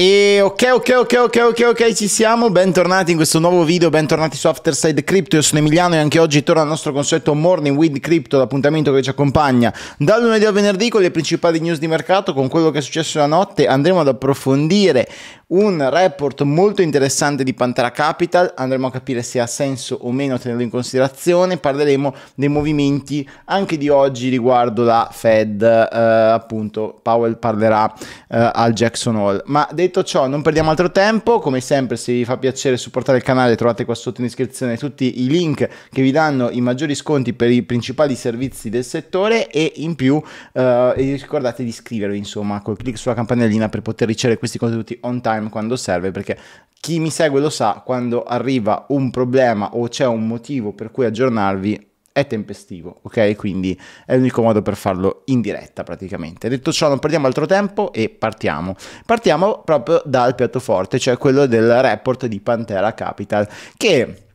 E ok, ok, ok, ok, ok, ok, ci siamo. Bentornati in questo nuovo video, bentornati su Afterside Crypto. Io sono Emiliano e anche oggi torna al nostro consueto Morning with Crypto, l'appuntamento che ci accompagna dal lunedì al venerdì con le principali news di mercato, con quello che è successo la notte. Andremo ad approfondire un report molto interessante di Pantera Capital, andremo a capire se ha senso o meno tenerlo in considerazione, parleremo dei movimenti anche di oggi riguardo la Fed, eh, appunto Powell parlerà eh, al Jackson Hall. Ma detto ciò, non perdiamo altro tempo, come sempre se vi fa piacere supportare il canale trovate qua sotto in descrizione tutti i link che vi danno i maggiori sconti per i principali servizi del settore e in più eh, ricordate di iscrivervi insomma col clic sulla campanellina per poter ricevere questi contenuti on time time quando serve perché chi mi segue lo sa, quando arriva un problema o c'è un motivo per cui aggiornarvi è tempestivo, ok? Quindi è l'unico modo per farlo in diretta praticamente. Detto ciò, non perdiamo altro tempo e partiamo. Partiamo proprio dal piatto forte, cioè quello del report di Pantera Capital, che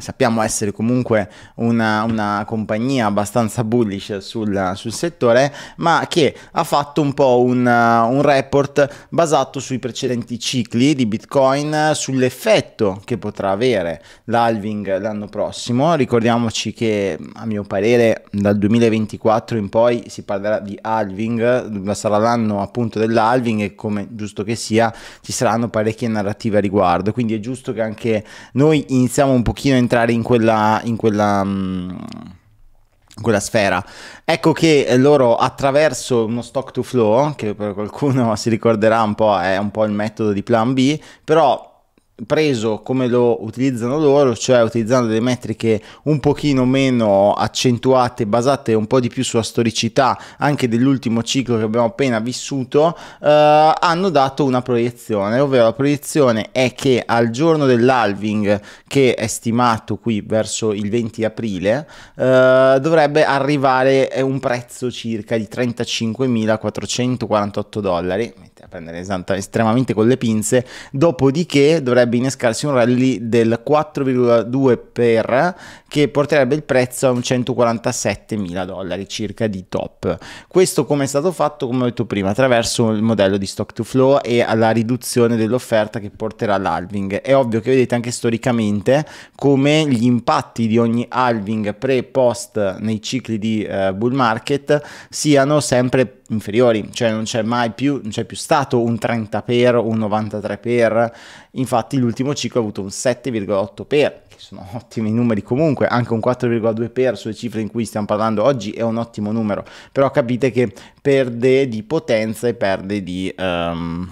sappiamo essere comunque una, una compagnia abbastanza bullish sul, sul, settore, ma che ha fatto un po' un, un, report basato sui precedenti cicli di Bitcoin, sull'effetto che potrà avere l'halving l'anno prossimo. Ricordiamoci che a mio parere dal 2024 in poi si parlerà di halving, sarà l'anno appunto dell'halving e come giusto che sia ci saranno parecchie narrative a riguardo, quindi è giusto che anche noi iniziamo un pochino a entrare in quella, in quella, mm, quella sfera. Ecco che loro attraverso uno stock to flow, che per qualcuno si ricorderà un po' è un po' il metodo di plan B, però preso come lo utilizzano loro, cioè utilizzando delle metriche un pochino meno accentuate, basate un po' di più sulla storicità anche dell'ultimo ciclo che abbiamo appena vissuto, eh, hanno dato una proiezione, ovvero la proiezione è che al giorno dell'halving che è stimato qui verso il 20 aprile eh, dovrebbe arrivare un prezzo circa di 35.448 dollari, a prendere estremamente con le pinze, dopodiché dovrebbe innescarsi un rally del 4,2 per che porterebbe il prezzo a un 147 mila dollari circa di top. Questo come è stato fatto, come ho detto prima, attraverso il modello di stock to flow e alla riduzione dell'offerta che porterà all'halving. È ovvio che vedete anche storicamente come gli impatti di ogni halving pre e post nei cicli di uh, bull market siano sempre inferiori, cioè non c'è mai più, c'è più stato un 30 per un 93 per, infatti l'ultimo ciclo ha avuto un 7,8 per, che sono ottimi numeri comunque, anche un 4,2 per sulle cifre in cui stiamo parlando oggi è un ottimo numero, però capite che perde di potenza e perde di... Um,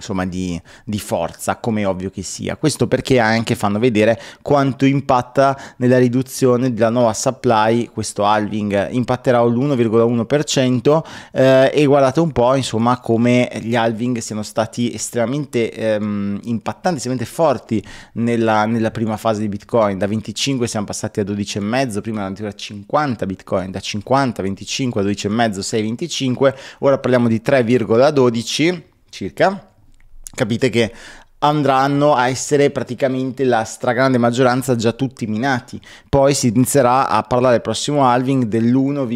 insomma di, di, forza come ovvio che sia. Questo perché anche fanno vedere quanto impatta nella riduzione della nuova supply. Questo halving impatterà l'1,1% eh, e guardate un po' insomma come gli halving siano stati estremamente ehm, impattanti estremamente forti nella, nella, prima fase di bitcoin. Da 25 siamo passati a 12,5 prima addirittura 50 bitcoin da 50 25 a 12,5 6 25 ora parliamo di 3,12 circa capite che andranno a essere praticamente la stragrande maggioranza già tutti minati. Poi si inizierà a parlare il prossimo halving dell'1,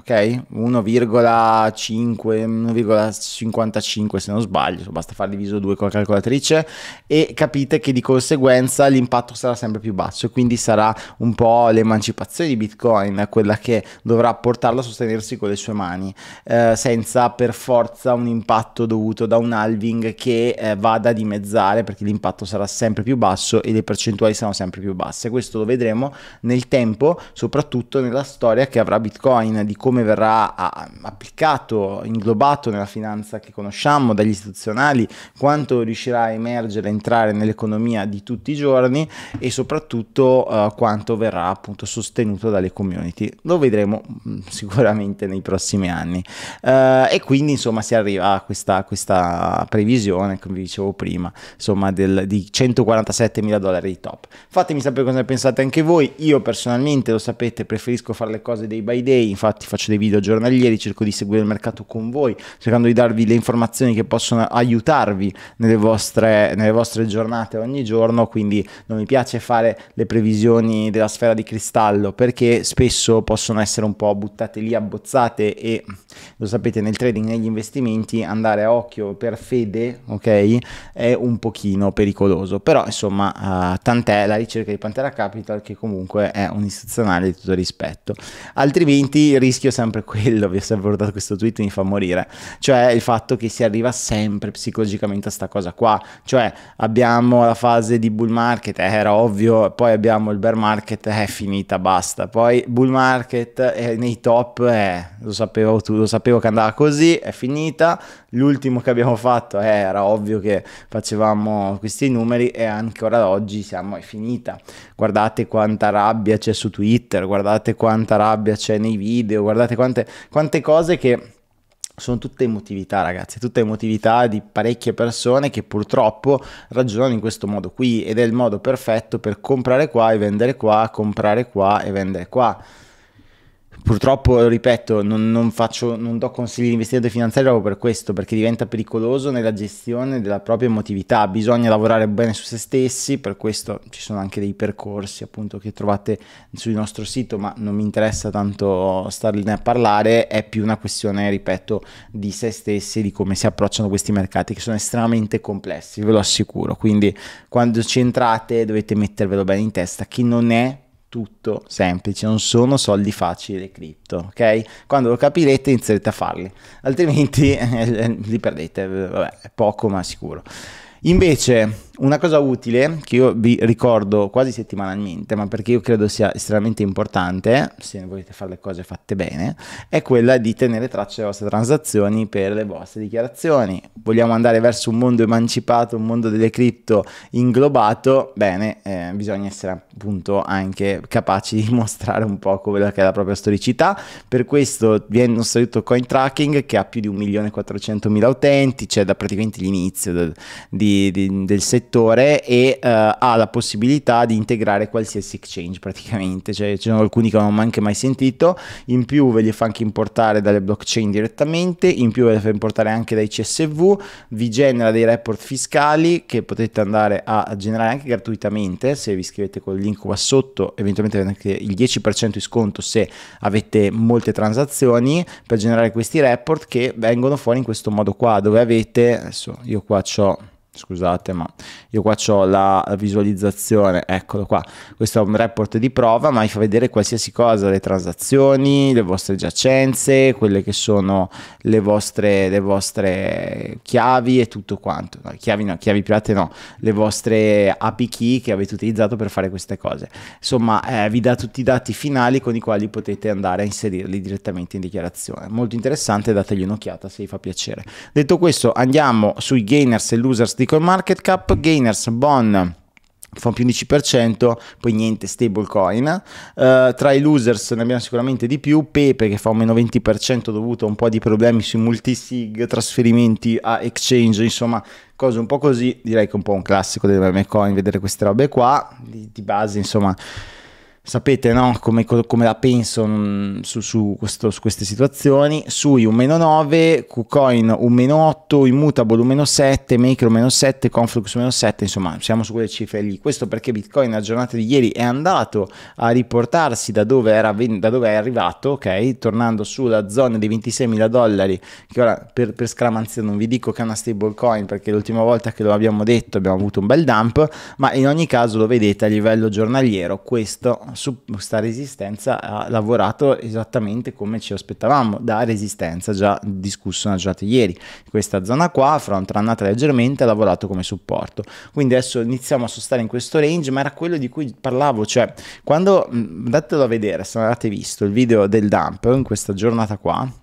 ok? 1,5, 1,55 se non sbaglio, basta fare diviso 2 con la calcolatrice e capite che di conseguenza l'impatto sarà sempre più basso e quindi sarà un po' l'emancipazione di Bitcoin quella che dovrà portarlo a sostenersi con le sue mani eh, senza per forza un impatto dovuto da un halving che eh, vada a dimezzare perché l'impatto sarà sempre più basso e le percentuali saranno sempre più basse. Questo lo vedremo nel tempo, soprattutto nella storia che avrà Bitcoin di come verrà applicato, inglobato nella finanza che conosciamo, dagli istituzionali, quanto riuscirà a emergere, entrare nell'economia di tutti i giorni e soprattutto uh, quanto verrà appunto sostenuto dalle community. Lo vedremo mm, sicuramente nei prossimi anni. Uh, e quindi insomma si arriva a questa, questa previsione, come vi dicevo prima, insomma del, di 147 mila dollari di top. Fatemi sapere cosa ne pensate anche voi. Io personalmente, lo sapete, preferisco fare le cose day by day, infatti faccio dei video giornalieri, cerco di seguire il mercato con voi, cercando di darvi le informazioni che possono aiutarvi nelle vostre, nelle vostre giornate ogni giorno, quindi non mi piace fare le previsioni della sfera di cristallo perché spesso possono essere un po' buttate lì, abbozzate e lo sapete nel trading, negli investimenti andare a occhio per fede, ok, è un pochino pericoloso, però insomma uh, tant'è la ricerca di Pantera Capital che comunque è un istituzionale di tutto rispetto, altrimenti il rischio sempre quello, vi ho sempre portato questo tweet mi fa morire, cioè il fatto che si arriva sempre psicologicamente a sta cosa qua, cioè abbiamo la fase di bull market, eh, era ovvio, poi abbiamo il bear market, è finita, basta, poi bull market eh, nei top, eh, lo sapevo tu, lo sapevo che andava così, è finita, l'ultimo che abbiamo fatto eh, era ovvio che facevamo questi numeri e ancora oggi siamo, è finita, guardate quanta rabbia c'è su Twitter, guardate quanta rabbia c'è nei video, guardate quante, quante cose che sono tutte emotività, ragazzi, tutte emotività di parecchie persone che purtroppo ragionano in questo modo qui ed è il modo perfetto per comprare qua e vendere qua, comprare qua e vendere qua. Purtroppo, ripeto, non, non, faccio, non do consigli di investimento finanziario proprio per questo, perché diventa pericoloso nella gestione della propria emotività. Bisogna lavorare bene su se stessi, per questo ci sono anche dei percorsi appunto che trovate sul nostro sito, ma non mi interessa tanto starne a parlare, è più una questione, ripeto, di se stessi, di come si approcciano questi mercati che sono estremamente complessi, ve lo assicuro. Quindi quando ci entrate dovete mettervelo bene in testa che non è tutto semplice, non sono soldi facili le cripto, ok? Quando lo capirete inizierete a farli, altrimenti li perdete, vabbè, è poco ma sicuro. Invece, una cosa utile che io vi ricordo quasi settimanalmente, ma perché io credo sia estremamente importante, se volete fare le cose fatte bene, è quella di tenere traccia delle vostre transazioni per le vostre dichiarazioni. Vogliamo andare verso un mondo emancipato, un mondo delle cripto inglobato, bene, eh, bisogna essere appunto anche capaci di mostrare un po' quella che è la propria storicità. Per questo viene nostro aiuto Coin Tracking che ha più di 1.400.000 utenti, cioè da praticamente l'inizio del, di di, del settore e uh, ha la possibilità di integrare qualsiasi exchange praticamente, cioè ci sono alcuni che non ho anche mai sentito, in più ve li fa anche importare dalle blockchain direttamente, in più ve li fa importare anche dai CSV, vi genera dei report fiscali che potete andare a generare anche gratuitamente se vi iscrivete col link qua sotto, eventualmente avete anche il 10% di sconto se avete molte transazioni per generare questi report che vengono fuori in questo modo qua dove avete, adesso io qua ho scusate ma io qua ho la visualizzazione eccolo qua. Questo è un report di prova ma vi fa vedere qualsiasi cosa le transazioni le vostre giacenze quelle che sono le vostre, le vostre chiavi e tutto quanto. No, chiavi no chiavi private no le vostre API key che avete utilizzato per fare queste cose. Insomma eh, vi dà tutti i dati finali con i quali potete andare a inserirli direttamente in dichiarazione. Molto interessante dategli un'occhiata se vi fa piacere. Detto questo andiamo sui gainers e losers di CoinMarketCap, Gainers, Bon fa più 11%, poi niente stablecoin. Uh, tra i losers ne abbiamo sicuramente di più, Pepe che fa un meno 20% dovuto a un po' di problemi sui multisig, trasferimenti a exchange, insomma cose un po' così, direi che è un po' un classico delle meme coin vedere queste robe qua, di, di base insomma sapete no? come, come, la penso su, su, questo, su, queste situazioni. Sui meno 9 KuCoin un meno 8 Immutable meno 7 Maker meno 7 Conflux meno 7 insomma siamo su quelle cifre lì. Questo perché Bitcoin la giornata di ieri è andato a riportarsi da dove, era, da dove è arrivato ok? Tornando sulla zona dei 26 mila dollari che ora per, per scramanzia non vi dico che è una stable coin perché l'ultima volta che lo abbiamo detto abbiamo avuto un bel dump ma in ogni caso lo vedete a livello giornaliero questo su questa resistenza ha lavorato esattamente come ci aspettavamo da resistenza già discusso nella giornata ieri. Questa zona qua front runnata leggermente ha lavorato come supporto. Quindi adesso iniziamo a sostare in questo range ma era quello di cui parlavo cioè quando andatelo a vedere se non avete visto il video del dump in questa giornata qua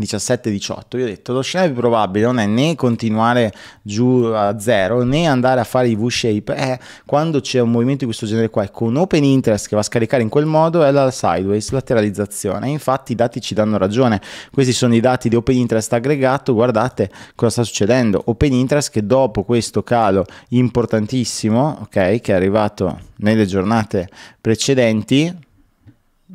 17-18, io ho detto lo scenario più probabile non è né continuare giù a zero né andare a fare i V-shape, è quando c'è un movimento di questo genere qua con open interest che va a scaricare in quel modo è la sideways, lateralizzazione, infatti i dati ci danno ragione, questi sono i dati di open interest aggregato, guardate cosa sta succedendo, open interest che dopo questo calo importantissimo, ok, che è arrivato nelle giornate precedenti,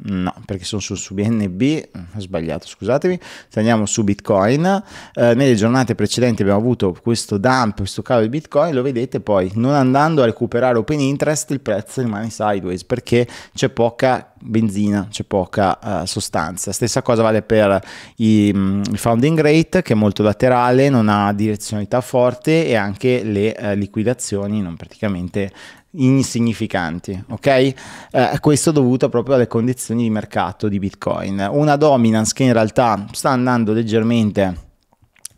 No, perché sono su, su BNB, ho sbagliato, scusatemi. Se andiamo su Bitcoin, eh, nelle giornate precedenti abbiamo avuto questo dump, questo calo di Bitcoin, lo vedete poi, non andando a recuperare open interest, il prezzo rimane sideways perché c'è poca benzina, c'è poca uh, sostanza. Stessa cosa vale per i, um, il founding rate che è molto laterale, non ha direzionalità forte e anche le uh, liquidazioni non praticamente insignificanti, ok? Eh, questo dovuto proprio alle condizioni di mercato di Bitcoin. Una dominance che in realtà sta andando leggermente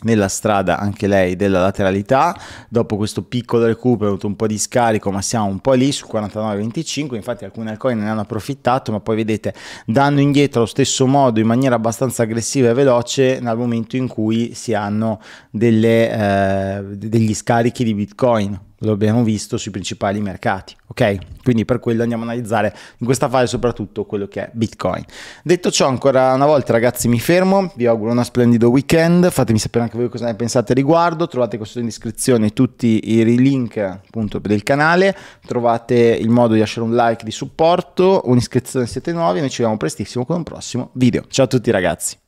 nella strada anche lei della lateralità dopo questo piccolo recupero un po' di scarico ma siamo un po' lì su 49,25 infatti alcune altcoin ne hanno approfittato ma poi vedete danno indietro allo stesso modo in maniera abbastanza aggressiva e veloce nel momento in cui si hanno delle, eh, degli scarichi di bitcoin lo abbiamo visto sui principali mercati, ok? Quindi per quello andiamo a analizzare in questa fase soprattutto quello che è Bitcoin. Detto ciò, ancora una volta ragazzi mi fermo, vi auguro uno splendido weekend, fatemi sapere anche voi cosa ne pensate a riguardo, trovate qua sotto in descrizione tutti i link appunto del canale, trovate il modo di lasciare un like di supporto, un'iscrizione se siete nuovi e noi ci vediamo prestissimo con un prossimo video. Ciao a tutti ragazzi!